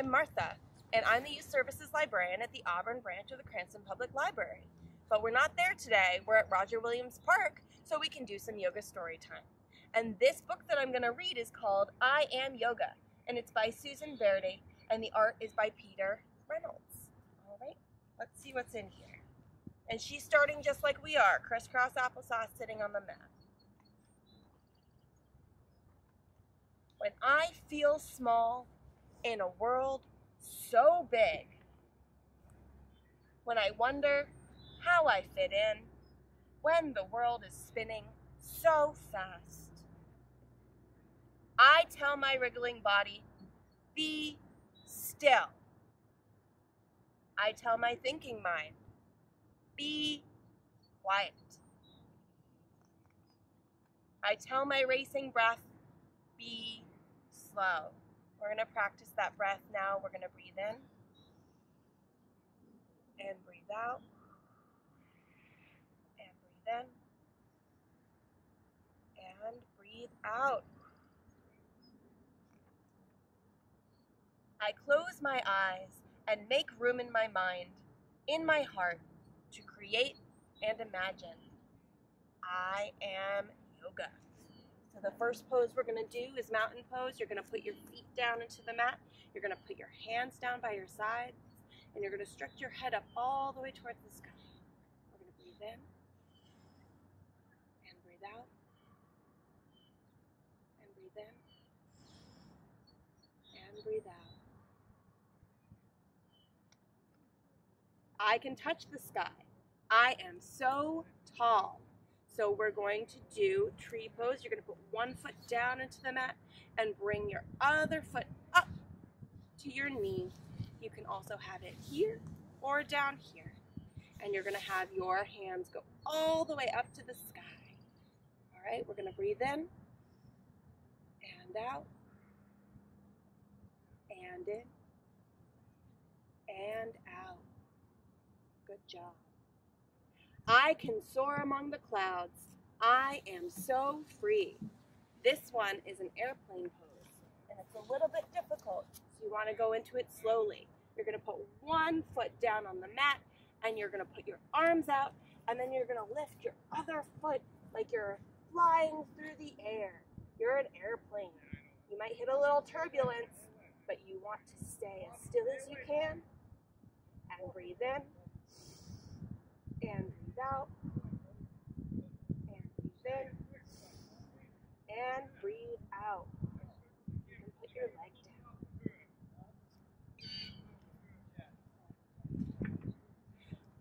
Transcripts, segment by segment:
I'm Martha, and I'm the Youth Services Librarian at the Auburn branch of the Cranston Public Library. But we're not there today, we're at Roger Williams Park, so we can do some yoga story time. And this book that I'm going to read is called I Am Yoga, and it's by Susan Verde, and the art is by Peter Reynolds. All right, let's see what's in here. And she's starting just like we are, crisscross applesauce sitting on the mat. When I feel small in a world so big, when I wonder how I fit in, when the world is spinning so fast, I tell my wriggling body, be still. I tell my thinking mind, be quiet. I tell my racing breath, be slow. We're going to practice that breath now. We're going to breathe in and breathe out and breathe in and breathe out. I close my eyes and make room in my mind, in my heart, to create and imagine. I am yoga. So the first pose we're going to do is mountain pose. You're going to put your feet down into the mat. You're going to put your hands down by your sides. And you're going to stretch your head up all the way towards the sky. We're to breathe in. And breathe out. And breathe in. And breathe out. I can touch the sky. I am so tall. So we're going to do tree pose. You're going to put one foot down into the mat and bring your other foot up to your knee. You can also have it here or down here. And you're going to have your hands go all the way up to the sky. All right, we're going to breathe in and out and in and out. Good job. I can soar among the clouds. I am so free. This one is an airplane pose, and it's a little bit difficult, so you want to go into it slowly. You're going to put one foot down on the mat, and you're going to put your arms out, and then you're going to lift your other foot like you're flying through the air. You're an airplane. You might hit a little turbulence, but you want to stay as still as you can, and breathe in, and out and breathe in and breathe out. Put your leg down.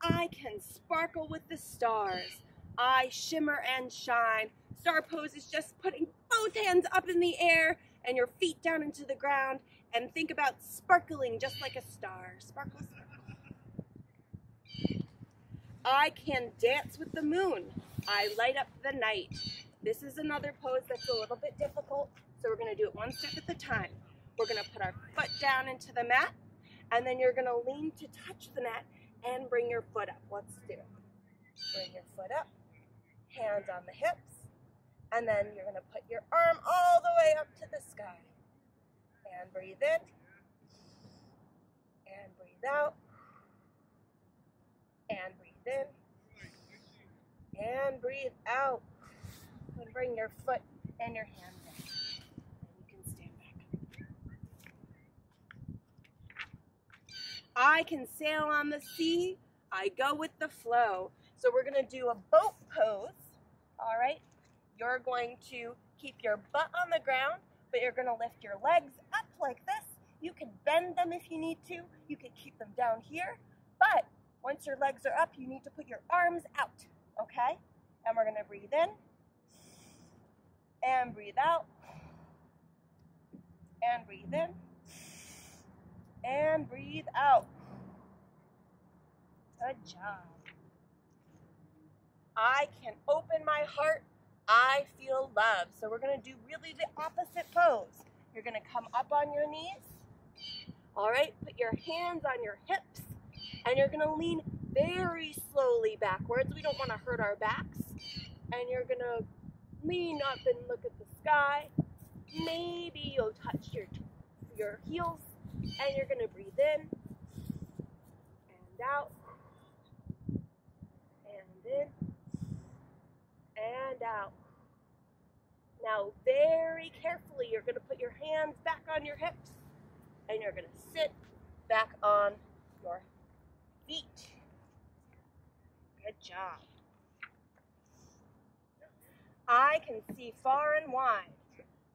I can sparkle with the stars. I shimmer and shine. Star pose is just putting both hands up in the air and your feet down into the ground and think about sparkling just like a star. Sparkle. I can dance with the moon. I light up the night. This is another pose that's a little bit difficult, so we're gonna do it one step at a time. We're gonna put our foot down into the mat, and then you're gonna lean to touch the mat and bring your foot up. Let's do it. Bring your foot up, hands on the hips, and then you're gonna put your arm all the way up to the sky. And breathe in, and breathe out, and breathe in and breathe out. And bring your foot and your hand down. And you can stand back. I can sail on the sea. I go with the flow. So we're going to do a boat pose. All right. You're going to keep your butt on the ground, but you're going to lift your legs up like this. You can bend them if you need to. You can keep them down here. But once your legs are up, you need to put your arms out, okay? And we're gonna breathe in and breathe out and breathe in and breathe out. Good job. I can open my heart. I feel love. So we're going to do really the opposite pose. You're going to come up on your knees. All right, put your hands on your hips and you're gonna lean very slowly backwards. We don't wanna hurt our backs. And you're gonna lean up and look at the sky. Maybe you'll touch your, your heels And you're going to breathe in and out and in and out. Now, very carefully, you're going to put your hands back on your hips and you're going to sit back on your feet. Job. I can see far and wide.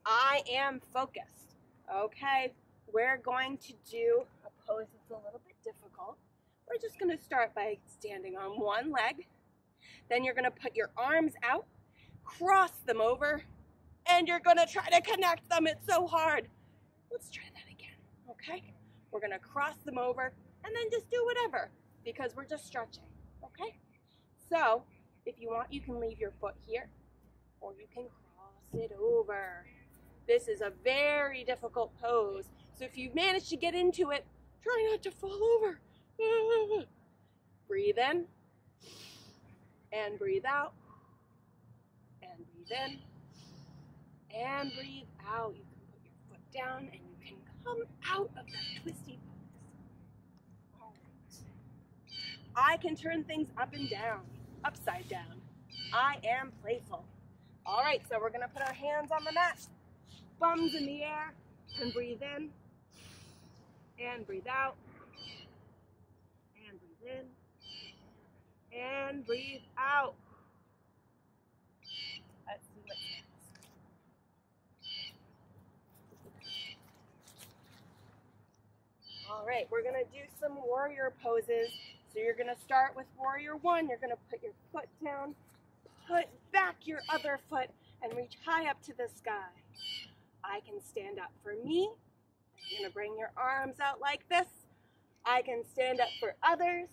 I am focused. Okay, we're going to do a pose that's a little bit difficult. We're just going to start by standing on one leg. Then you're going to put your arms out, cross them over, and you're going to try to connect them. It's so hard. Let's try that again, okay? We're going to cross them over and then just do whatever because we're just stretching, okay? So, if you want, you can leave your foot here or you can cross it over. This is a very difficult pose. So if you've managed to get into it, try not to fall over. Breathe in and breathe out and breathe in and breathe out. You can put your foot down and you can come out of that twisty pose. All right. I can turn things up and down, upside down. I am playful. All right, so we're gonna put our hands on the mat, bums in the air, and breathe in, and breathe out, and breathe in, and breathe out. Let's see what happens. All right, we're gonna do some warrior poses. So you're gonna start with warrior one. You're gonna put your foot down, put back your other foot, and reach high up to the sky. I can stand up for me. You're gonna bring your arms out like this. I can stand up for others.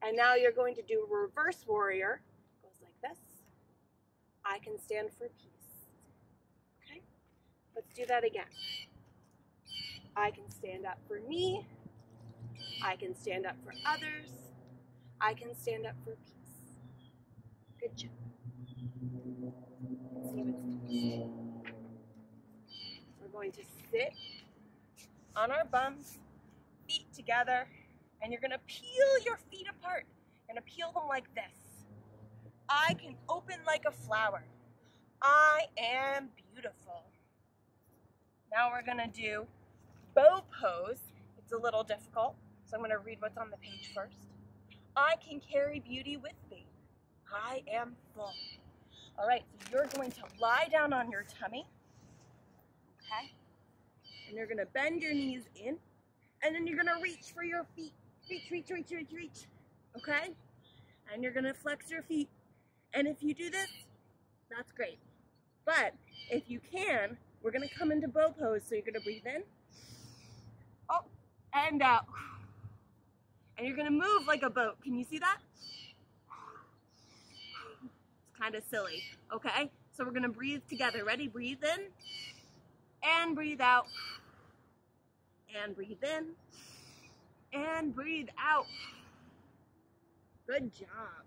And now you're going to do reverse warrior. Goes like this. I can stand for peace. Okay? Let's do that again. I can stand up for me. I can stand up for others. I can stand up for peace. Good job. Let's see what's next. We're going to sit on our bums, feet together, and you're gonna peel your feet apart. Gonna peel them like this. I can open like a flower. I am beautiful. Now we're gonna do bow pose. It's a little difficult, so I'm gonna read what's on the page first. I can carry beauty with me. I am full. All right, so you're going to lie down on your tummy, okay? And you're gonna bend your knees in, and then you're gonna reach for your feet. Reach, reach, reach, reach, reach, okay? And you're gonna flex your feet. And if you do this, that's great. But if you can, we're gonna come into bow pose. So you're gonna breathe in, oh, and out. And you're gonna move like a boat. Can you see that? It's kind of silly, okay? So we're gonna breathe together. Ready? Breathe in, and breathe out, and breathe in, and breathe out. Good job.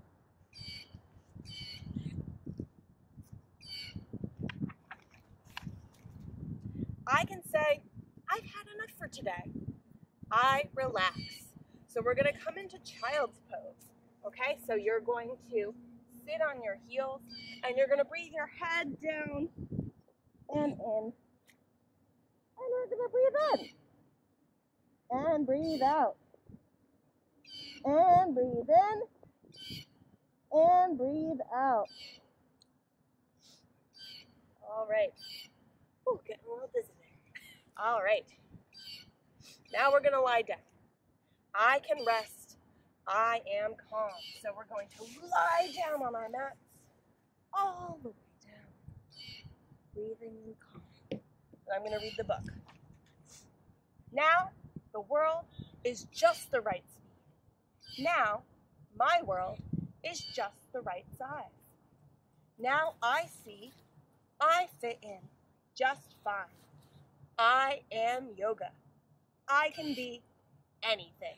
I can say, I've had enough for today. I relax. So we're gonna come into child's pose. Okay, so you're going to sit on your heels and you're gonna breathe your head down and in. And we're gonna breathe in. And breathe out. And breathe in. And breathe out. All right. Oh, getting a little dizzy. All right. Now we're going to lie down. I can rest. I am calm. So we're going to lie down on our mats all the way down. Breathing and calm. And I'm going to read the book. Now, the world is just the right speed. Now, my world is just the right size. Now I see I fit in just fine. I am yoga. I can be anything.